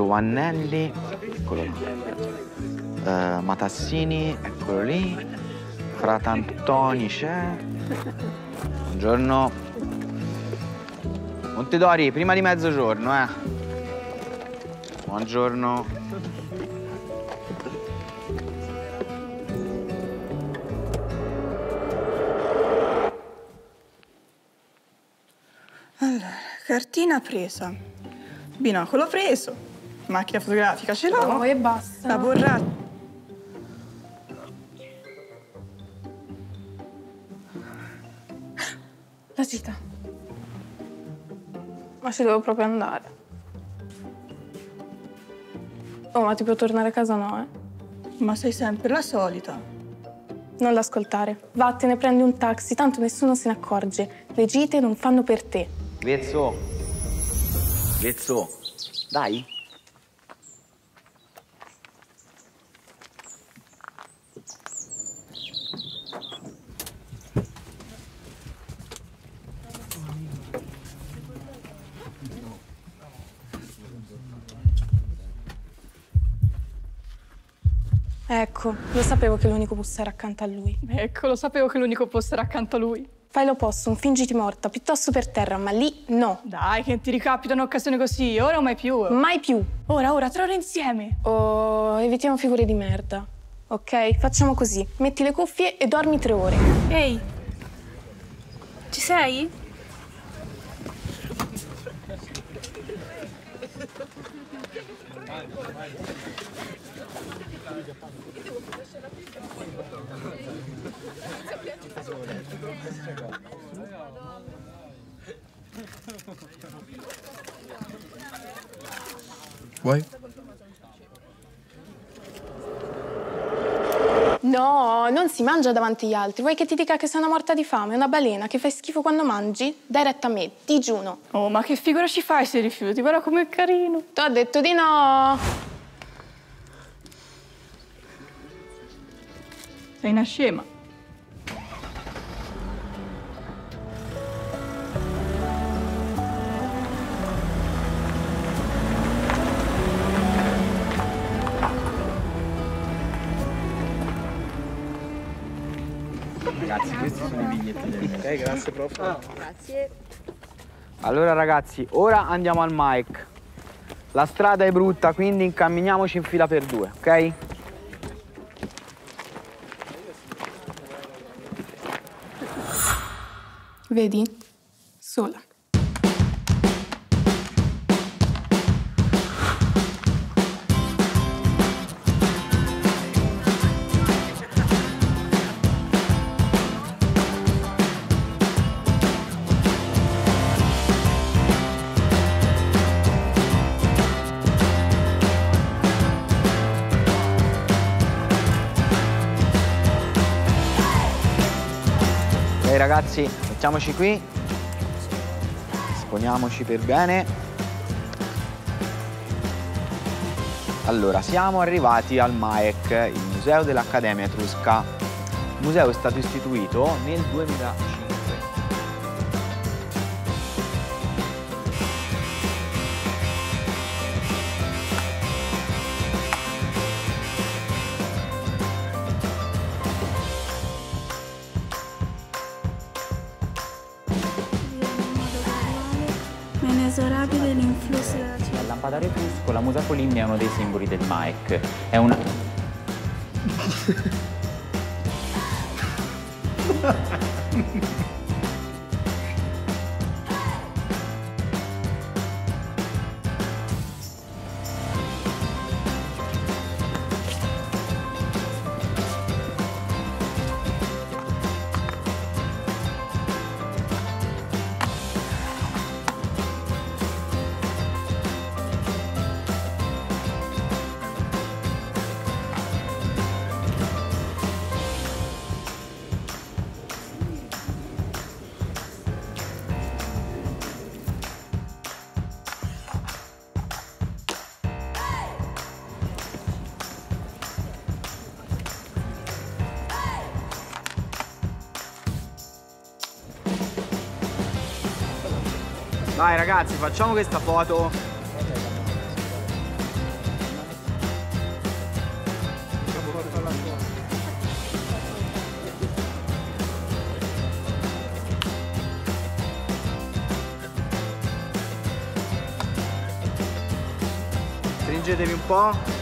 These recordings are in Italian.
Mannelli, eccolo là. Uh, Matassini, eccolo lì. Fratantoni c'è. Buongiorno. Montedori, prima di mezzogiorno, eh. Buongiorno. Allora, cartina presa, binocolo preso, macchina fotografica ce l'ho. Oh, e basta. La borraccia. La gita. Ma ci devo proprio andare. Oh, ma ti può tornare a casa no, eh? Ma sei sempre la solita. Non l'ascoltare. Vattene, prendi un taxi, tanto nessuno se ne accorge. Le gite non fanno per te. Vezzo. Vezzo. Dai. Ecco, lo sapevo che l'unico posto era accanto a lui. Ecco, lo sapevo che l'unico posto era accanto a lui. Fai l'opposto, fingiti morta, piuttosto per terra, ma lì no. Dai, che ti ricapita un'occasione così, ora o mai più. Mai più. Ora, ora, tre ore insieme. Oh, evitiamo figure di merda. Ok? Facciamo così. Metti le cuffie e dormi tre ore. Ehi, ci sei? Vuoi? No, non si mangia davanti agli altri. Vuoi che ti dica che sei una morta di fame? Una balena che fai schifo quando mangi? Dai retta a me, digiuno. Oh, ma che figura ci fai se rifiuti? Guarda com'è carino. T'ho detto di no. Sei una scema. Ragazzi, questi sono i biglietti del Ok, grazie prof. Allora ragazzi, ora andiamo al mic. La strada è brutta, quindi incamminiamoci in fila per due, ok? Vedi? Sola. Ok ragazzi, mettiamoci qui. Esponiamoci per bene. Allora, siamo arrivati al MAEC, il Museo dell'Accademia Etrusca. Il museo è stato istituito nel 2005. Inesorabile l'influsso della città. Il lampadario etrusco, la musa Polimmia è uno dei simboli del Maec. È una... Vai ragazzi, facciamo questa foto. Stringetevi un po'.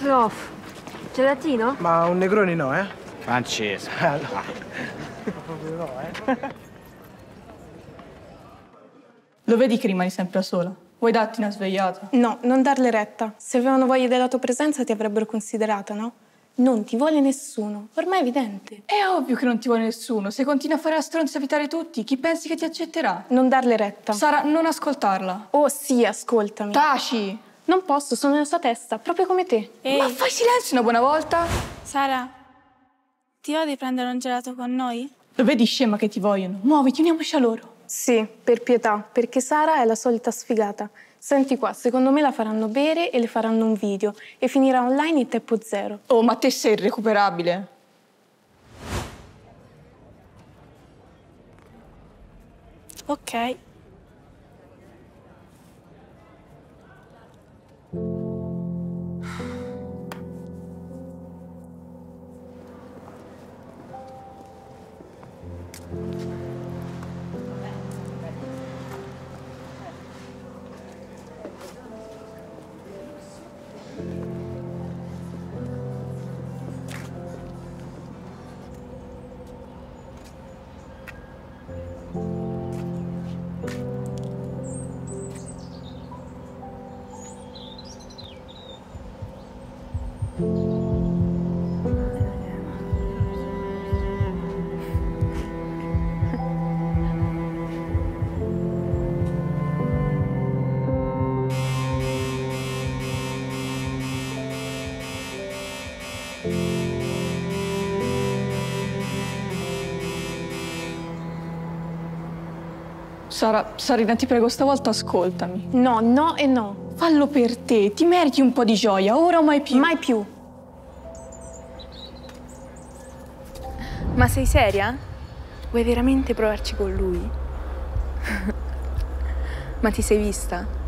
Prof, gelatino? Ma un negroni no, eh? Francesco. Allora. Proprio no, eh? Lo vedi che rimani sempre da sola? Vuoi darti una svegliata? No, non darle retta. Se avevano voglia della tua presenza ti avrebbero considerata, no? Non ti vuole nessuno. Ormai è evidente. È ovvio che non ti vuole nessuno. Se continui a fare la stronza e evitare tutti, chi pensi che ti accetterà? Non darle retta. Sara, non ascoltarla. oh sì, ascoltami. Taci! Non posso, sono nella sua testa, proprio come te. Ehi, Ma fai silenzio una buona volta? Sara, ti va di prendere un gelato con noi? Lo vedi scema che ti vogliono? Muoviti, uniamoci a loro. Sì, per pietà, perché Sara è la solita sfigata. Senti qua, secondo me la faranno bere e le faranno un video e finirà online in tempo zero. Oh, ma te sei irrecuperabile. Ok. Sara, Sarina, ti prego, stavolta ascoltami. No, no e no. Fallo per te, ti meriti un po' di gioia, ora o mai più. Mai più. Ma sei seria? Vuoi veramente provarci con lui? Ma ti sei vista?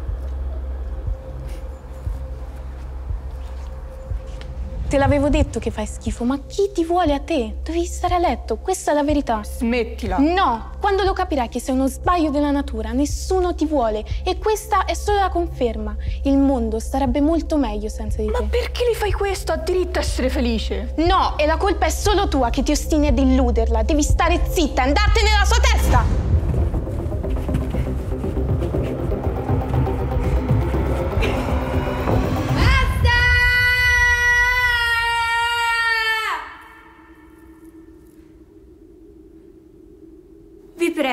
Te l'avevo detto che fai schifo, ma chi ti vuole a te? Devi stare a letto, questa è la verità. Smettila. No, quando lo capirai che sei uno sbaglio della natura, nessuno ti vuole e questa è solo la conferma. Il mondo starebbe molto meglio senza di Ma te. perché le fai questo? Ha diritto a essere felice. No, e la colpa è solo tua che ti ostini ad illuderla. Devi stare zitta e andartene dalla sua testa.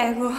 Prego.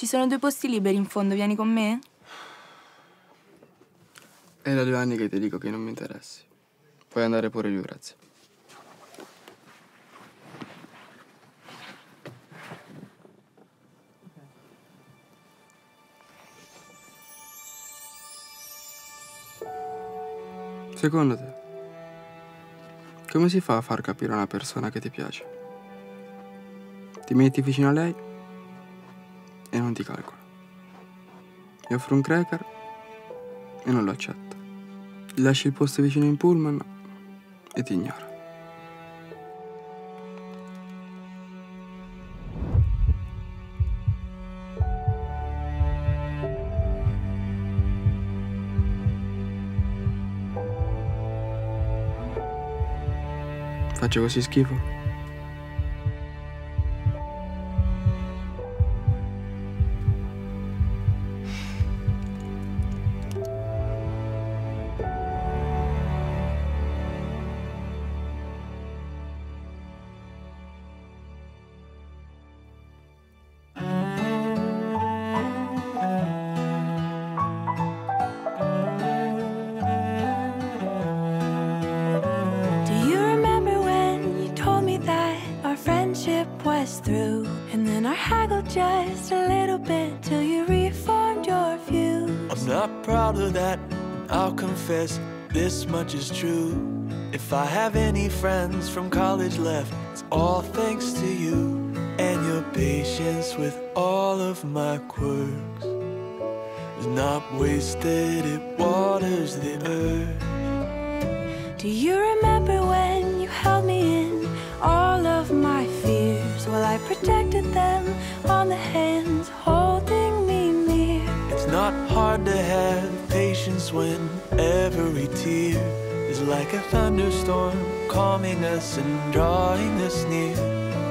Ci sono due posti liberi in fondo, vieni con me? È da due anni che ti dico che non mi interessi. Puoi andare pure giù, grazie. Secondo te, come si fa a far capire a una persona che ti piace? Ti metti vicino a lei e non ti calcola. Gli offro un cracker e non lo accetta. Gli lasci il posto vicino in pullman e ti ignora. Faccio così schifo? Proud of that, I'll confess this much is true. If I have any friends from college left, it's all thanks to you and your patience with all of my quirks. It's not wasted, it waters the earth. Do you remember when you held me in all of my fears while I protected them on the hands not hard to have patience when every tear is like a thunderstorm calming us and drawing us near.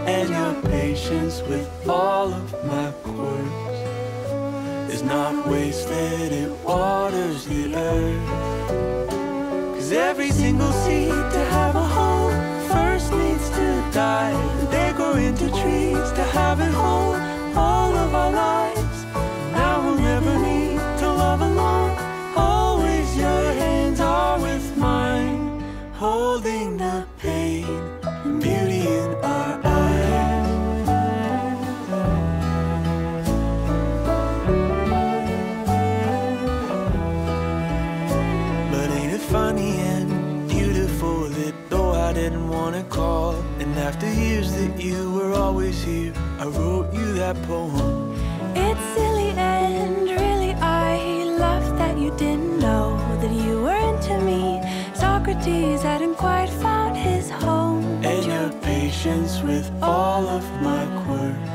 And your patience with all of my quirks is not wasted, it waters the earth. Cause every single seed to have a home first needs to die. They grow into trees to have it whole all of our lives. Call, and after years that you were always here, I wrote you that poem. It's silly and really I love that you didn't know that you were into me. Socrates hadn't quite found his home. And your patience with all of my quirks is not wasted,